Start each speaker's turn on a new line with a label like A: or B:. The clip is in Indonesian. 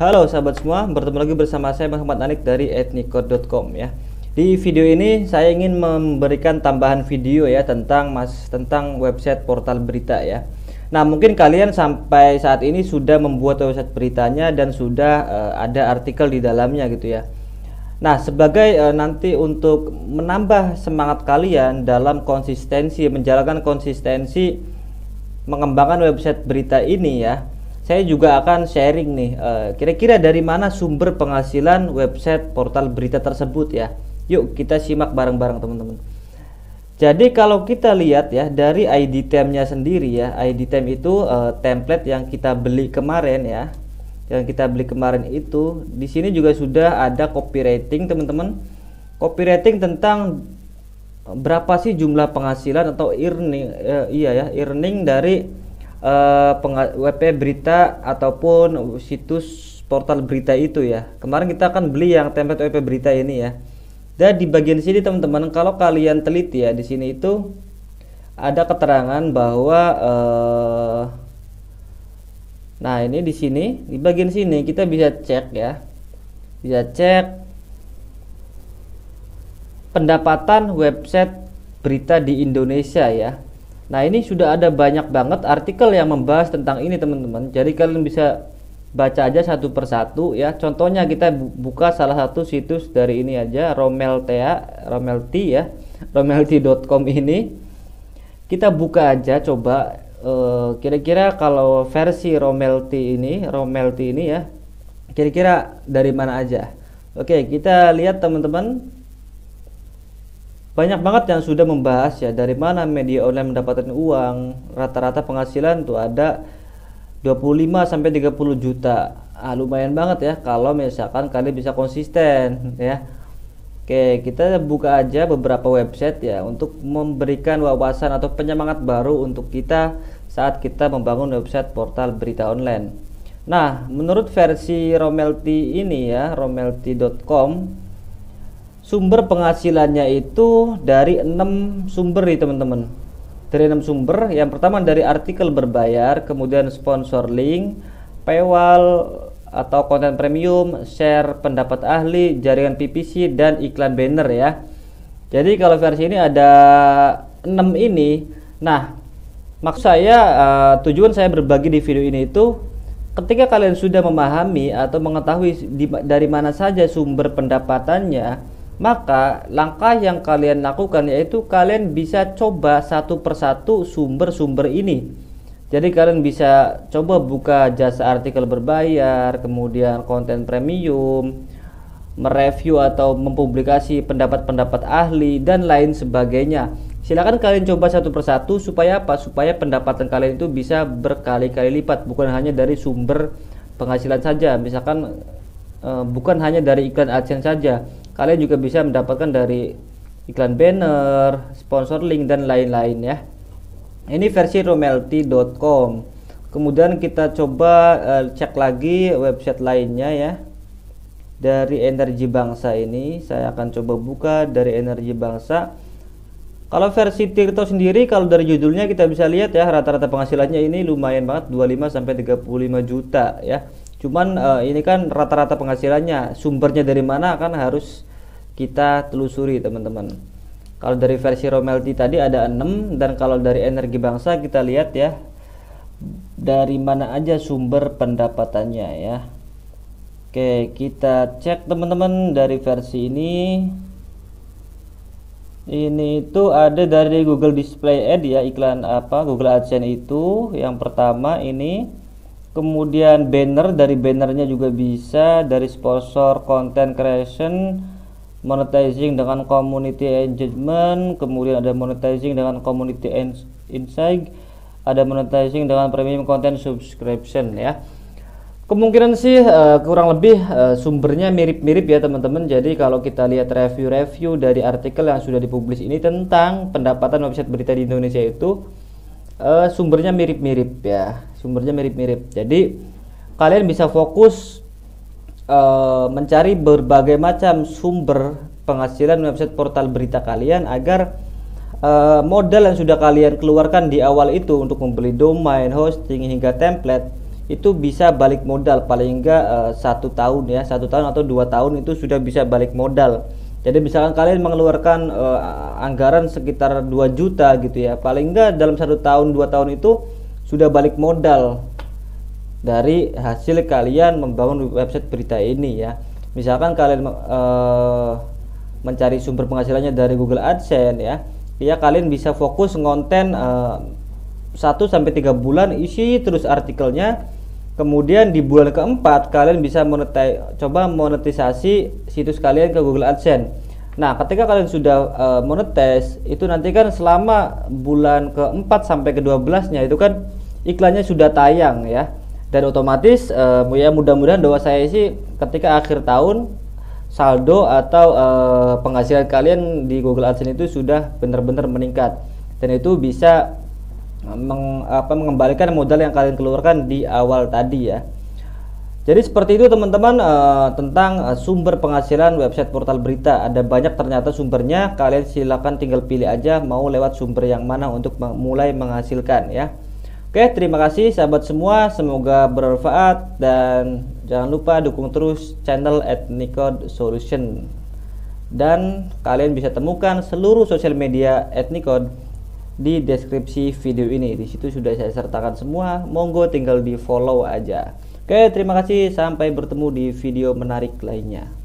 A: Halo sahabat semua, bertemu lagi bersama saya Muhammad Anik dari etnicode.com ya. Di video ini saya ingin memberikan tambahan video ya tentang mas tentang website portal berita ya. Nah, mungkin kalian sampai saat ini sudah membuat website beritanya dan sudah uh, ada artikel di dalamnya gitu ya. Nah, sebagai uh, nanti untuk menambah semangat kalian dalam konsistensi menjalankan konsistensi mengembangkan website berita ini ya saya juga akan sharing nih eh, kira-kira uh, dari mana sumber penghasilan website portal berita tersebut ya? Yuk kita simak bareng-bareng teman-teman. Jadi kalau kita lihat ya dari ID temnya sendiri ya ID tem itu uh, template yang kita beli kemarin ya yang kita beli kemarin itu di sini juga sudah ada copywriting teman-teman. Copywriting tentang berapa sih jumlah penghasilan atau earning uh, iya ya earning dari uh, WP berita ataupun situs portal berita itu ya. Kemarin kita akan beli yang template WP berita ini ya. Dan di bagian sini teman-teman kalau kalian teliti ya di sini itu ada keterangan bahwa uh, Nah, ini di sini di bagian sini kita bisa cek ya. Bisa cek pendapatan website berita di Indonesia ya. Nah ini sudah ada banyak banget artikel yang membahas tentang ini teman-teman. Jadi kalian bisa baca aja satu persatu ya. Contohnya kita buka salah satu situs dari ini aja Romeltea, Romelti ya, romelti.com ini. Kita buka aja coba eh, kira-kira uh, kalau versi Romelti ini, Romelti ini ya, kira-kira dari mana aja. Oke, kita lihat teman-teman banyak banget yang sudah membahas ya dari mana media online mendapatkan uang. Rata-rata penghasilan tuh ada 25 sampai 30 juta. Ah, lumayan banget ya kalau misalkan kalian bisa konsisten ya. Oke kita buka aja beberapa website ya untuk memberikan wawasan atau penyemangat baru untuk kita saat kita membangun website portal berita online. Nah menurut versi Romelti ini ya romelti.com sumber penghasilannya itu dari enam sumber nih teman-teman. Dari enam sumber yang pertama dari artikel berbayar kemudian sponsor link paywall atau konten premium share pendapat ahli jaringan PPC dan iklan banner ya. Jadi kalau versi ini ada enam ini. Nah maksud saya uh, tujuan saya berbagi di video ini itu ketika kalian sudah memahami atau mengetahui dari mana saja sumber pendapatannya maka langkah yang kalian lakukan yaitu kalian bisa coba satu persatu sumber-sumber ini. Jadi kalian bisa coba buka jasa artikel berbayar kemudian konten premium mereview atau mempublikasi pendapat-pendapat ahli dan lain sebagainya. Silakan kalian coba satu persatu supaya apa? Supaya pendapatan kalian itu bisa berkali-kali lipat. Bukan hanya dari sumber penghasilan saja. Misalkan uh, bukan hanya dari iklan AdSense saja kalian juga bisa mendapatkan dari iklan banner, sponsor link dan lain-lain ya. Ini versi romelti.com. Kemudian kita coba uh, cek lagi website lainnya ya. Dari Energi Bangsa ini saya akan coba buka dari Energi Bangsa. Kalau versi Tirto sendiri kalau dari judulnya kita bisa lihat ya rata-rata penghasilannya ini lumayan banget 25 sampai 35 juta ya. Cuman uh, ini kan rata-rata penghasilannya, sumbernya dari mana kan harus kita telusuri teman-teman. Kalau dari versi Romelti tadi ada 6 dan kalau dari energi bangsa kita lihat ya dari mana aja sumber pendapatannya ya. Oke, kita cek teman-teman dari versi ini. Ini itu ada dari Google Display Ad ya, iklan apa Google AdSense itu. Yang pertama ini kemudian banner dari bannernya juga bisa dari sponsor content creation monetizing dengan community engagement kemudian ada monetizing dengan community insight ada monetizing dengan premium content subscription ya. Kemungkinan sih uh, kurang lebih uh, sumbernya mirip-mirip ya teman-teman. Jadi kalau kita lihat review-review dari artikel yang sudah dipublis ini tentang pendapatan website berita di Indonesia itu uh, sumbernya mirip-mirip ya. Sumbernya mirip-mirip. Jadi kalian bisa fokus uh, mencari berbagai macam sumber penghasilan website portal berita kalian agar uh, modal yang sudah kalian keluarkan di awal itu untuk membeli domain hosting hingga template itu bisa balik modal. Paling enggak uh, satu tahun ya. Satu tahun atau dua tahun itu sudah bisa balik modal jadi misalkan kalian mengeluarkan uh, anggaran sekitar 2 juta gitu ya paling enggak dalam satu tahun dua tahun itu sudah balik modal dari hasil kalian membangun website berita ini ya. Misalkan kalian uh, mencari sumber penghasilannya dari Google AdSense ya ya kalian bisa fokus ngonten uh, 1 sampai 3 bulan isi terus artikelnya kemudian di bulan keempat kalian bisa monetai coba monetisasi situs kalian ke Google AdSense. Nah ketika kalian sudah uh, monetize itu nanti kan selama bulan keempat sampai ke 12 nya itu kan iklannya sudah tayang ya. Dan otomatis uh, ya mudah-mudahan doa saya sih ketika akhir tahun saldo atau uh, penghasilan kalian di Google AdSense itu sudah benar-benar meningkat. Dan itu bisa meng, apa, mengembalikan modal yang kalian keluarkan di awal tadi ya. Jadi seperti itu teman-teman uh, tentang uh, sumber penghasilan website portal berita. Ada banyak ternyata sumbernya. Kalian silakan tinggal pilih aja mau lewat sumber yang mana untuk mulai menghasilkan ya. Oke, terima kasih sahabat semua. Semoga bermanfaat dan jangan lupa dukung terus channel Ethnicode Solution. Dan kalian bisa temukan seluruh sosial media Ethnicode di deskripsi video ini. Di situ sudah saya sertakan semua. Monggo tinggal di follow aja. Oke, terima kasih. Sampai bertemu di video menarik lainnya.